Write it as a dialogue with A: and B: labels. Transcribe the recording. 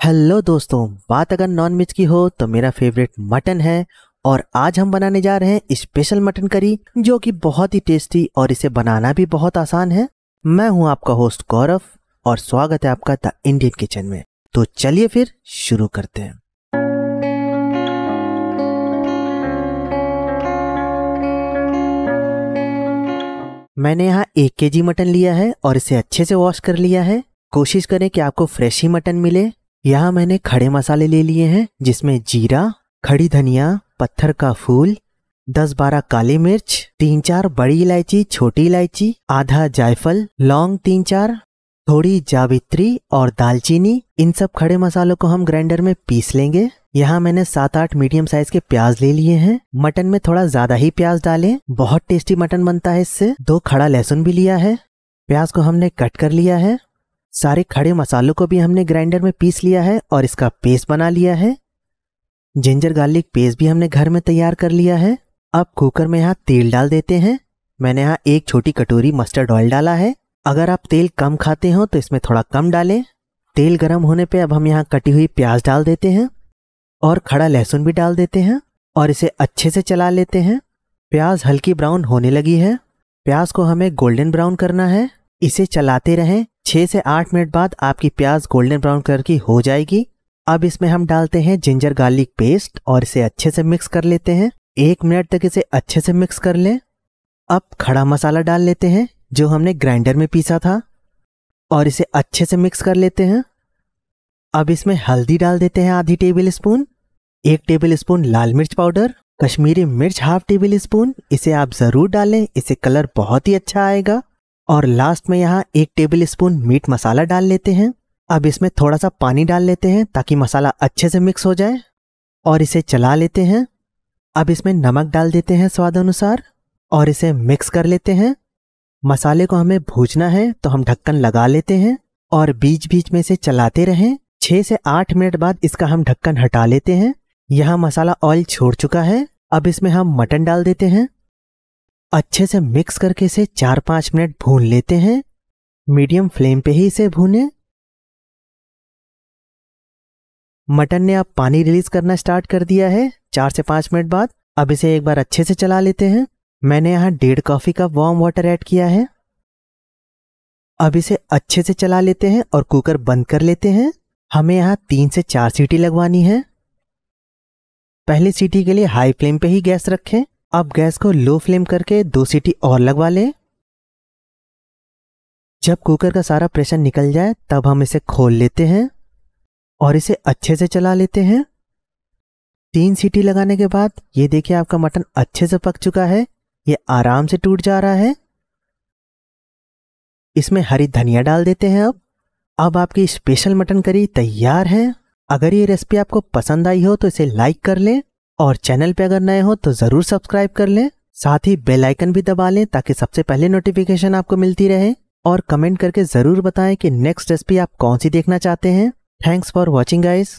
A: Hello दोस्तों, बात अगर नॉन वेज की हो तो मेरा फेवरेट मटन है और आज हम बनाने जा रहे हैं स्पेशल मटन करी जो कि बहुत ही टेस्टी और इसे बनाना भी बहुत आसान है। मैं हूँ आपका होस्ट गौरव और स्वागत है आपका द इंडियन किचन में। तो चलिए फिर शुरू करते हैं। मैंने यहाँ एक के जी मटन लिया है और इसे अच्छे से वॉश कर लिया है। कोशिश करें कि आपको फ्रेश ही मटन मिले। यहाँ मैंने खड़े मसाले ले लिए हैं, जिसमें जीरा, खड़ी धनिया, पत्थर का फूल, दस बारह काली मिर्च, तीन चार बड़ी इलायची, छोटी इलायची, आधा जायफल, लौंग तीन चार, थोड़ी जावित्री और दालचीनी। इन सब खड़े मसालों को हम ग्राइंडर में पीस लेंगे। यहाँ मैंने सात आठ मीडियम साइज़ के प्याज ले लिए हैं। मटन में थोड़ा ज़्यादा ही प्याज डालें। बहुत टेस्टी मटन बनता है इससे। दो खड़ा लहसुन भी लिया है। प्याज को हमने कट कर लिया है। सारे खड़े मसालों को भी हमने ग्राइंडर में पीस लिया है और इसका पेस्ट बना लिया है। जिंजर गार्लिक पेस्ट भी हमने घर में तैयार कर लिया है। अब कुकर में यहाँ तेल डाल देते हैं। मैंने यहाँ एक छोटी कटोरी मस्टर्ड ऑयल डाला है। अगर आप तेल कम खाते हो तो इसमें थोड़ा कम डालें। तेल गर्म होने पे अब हम यहाँ कटी हुई प्याज डाल देते हैं और खड़ा लहसुन भी डाल देते हैं और इसे अच्छे से चला लेते हैं। प्याज हल्की ब्राउन होने लगी है। प्याज को हमें गोल्डन ब्राउन करना है। इसे चलाते रहें। छः से आठ मिनट बाद आपकी प्याज गोल्डन ब्राउन कलर की हो जाएगी। अब इसमें हम डालते हैं जिंजर गार्लिक पेस्ट और इसे अच्छे से मिक्स कर लेते हैं। एक मिनट तक इसे अच्छे से मिक्स कर लें। अब खड़ा मसाला डाल लेते हैं, जो हमने ग्राइंडर में पीसा था। और इसे अच्छे से मिक्स कर लेते हैं। अब इसमें हल्दी डाल देते हैं आधी टेबल स्पून एक टेबल स्पून लाल मिर्च पाउडर, कश्मीरी मिर्च हाफ़ टेबल स्पून इसे आप ज़रूर डालें इसे कलर बहुत ही अच्छा आएगा। और लास्ट में यहाँ एक टेबल स्पून मीट मसाला डाल लेते हैं। अब इसमें थोड़ा सा पानी डाल लेते हैं ताकि मसाला अच्छे से मिक्स हो जाए और इसे चला लेते हैं। अब इसमें नमक डाल देते हैं स्वाद अनुसार और इसे मिक्स कर लेते हैं। मसाले को हमें भूजना है तो हम ढक्कन लगा लेते हैं और बीच बीच में इसे चलाते रहें। छः से आठ मिनट बाद इसका हम ढक्कन हटा लेते हैं। यहाँ मसाला ऑयल छोड़ चुका है। अब इसमें हम मटन डाल देते हैं। अच्छे से मिक्स करके इसे चार पाँच मिनट भून लेते हैं। मीडियम फ्लेम पे ही इसे भूनें। मटन ने अब पानी रिलीज़ करना स्टार्ट कर दिया है, चार से पाँच मिनट बाद। अब इसे एक बार अच्छे से चला लेते हैं। मैंने यहाँ डेढ़ कॉफ़ी का वार्म वाटर ऐड किया है। अब इसे अच्छे से चला लेते हैं और कुकर बंद कर लेते हैं। हमें यहाँ तीन से चार सीटी लगवानी है। पहली सीटी के लिए हाई फ्लेम पे ही गैस रखें। अब गैस को लो फ्लेम करके दो सीटी और लगवा लें। जब कुकर का सारा प्रेशर निकल जाए, तब हम इसे खोल लेते हैं और इसे अच्छे से चला लेते हैं। तीन सीटी लगाने के बाद, ये देखिए आपका मटन अच्छे से पक चुका है, ये आराम से टूट जा रहा है। इसमें हरी धनिया डाल देते हैं अब। अब आपकी स्पेशल मटन करी तैयार है। अगर ये रेसिपी आपको पसंद आई हो तो इसे लाइक कर लें। और चैनल पे अगर नए हो तो ज़रूर सब्सक्राइब कर लें। साथ ही बेल आइकन भी दबा लें ताकि सबसे पहले नोटिफिकेशन आपको मिलती रहे। और कमेंट करके ज़रूर बताएँ कि नेक्स्ट रेसिपी आप कौन सी देखना चाहते हैं। Thanks for watching, guys.